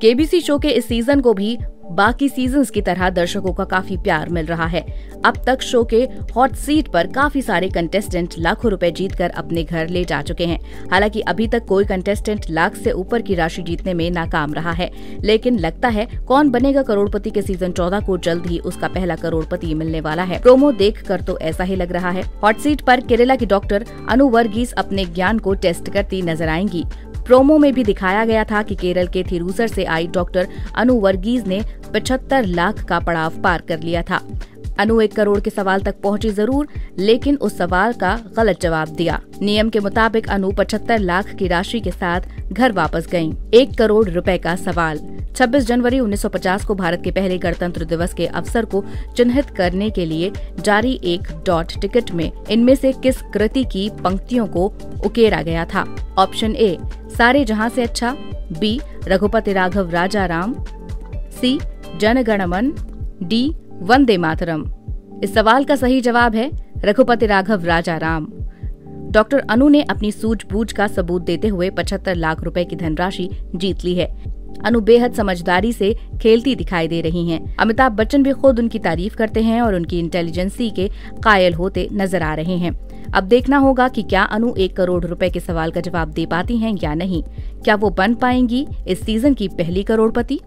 KBC show के इस season को भी बाकी सीजन्स की तरह दर्शकों का काफ़ी प्यार मिल रहा है। अब तक शो के हॉट सीट पर काफ़ी सारे कंटेस्टेंट लाखों रुपए जीतकर अपने घर ले जा चुके हैं। हालाँकि अभी तक कोई कंटेस्टेंट लाख से ऊपर की राशि जीतने में नाकाम रहा है। लेकिन लगता है कौन बनेगा करोड़पति के सीज़न चौदह को जल्द ही उसका पहला करोड़पति मिलने वाला है। प्रोमो देख कर तो ऐसा ही लग रहा है। हॉट सीट पर केरला की डॉक्टर अनु वर्गीस अपने ज्ञान को टेस्ट करती नज़र आएँगी। प्रोमो में भी दिखाया गया था कि केरल के थिरूसर से आई डॉक्टर अनु वर्गीज ने पचहत्तर लाख का पड़ाव पार कर लिया था। अनु एक करोड़ के सवाल तक पहुँची ज़रूर, लेकिन उस सवाल का गलत जवाब दिया। नियम के मुताबिक अनु पचहत्तर लाख की राशि के साथ घर वापस गई एक करोड़ रुपए का सवाल। 26 जनवरी 1950 को भारत के पहले गणतंत्र दिवस के अवसर को चिन्हित करने के लिए जारी एक डॉट टिकट में इनमें से किस कृति की पंक्तियों को उकेरा गया था? ऑप्शन ए सारे जहाँ से अच्छा B Raghupati Raghav Raja Ram C Janaganamana D Vande Mataram. इस सवाल का सही जवाब है, रघुपति राघव राजा राम डॉक्टर अनु ने अपनी सूझबूझ का सबूत देते हुए पचहत्तर लाख रुपए की धनराशि जीत ली है। अनु बेहद समझदारी से खेलती दिखाई दे रही हैं। अमिताभ बच्चन भी खुद उनकी तारीफ़ करते हैं और उनकी इंटेलिजेंसी के कायल होते नज़र आ रहे हैं। अब देखना होगा कि क्या अनु एक करोड़ रुपए के सवाल का जवाब दे पाती हैं या नहीं। क्या वो बन पाएँगी इस सीज़न की पहली करोड़पति?